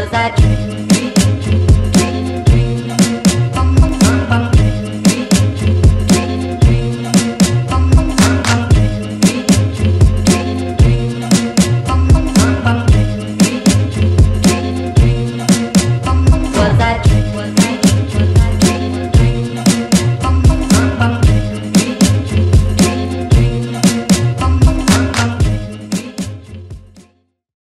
was I dreaming?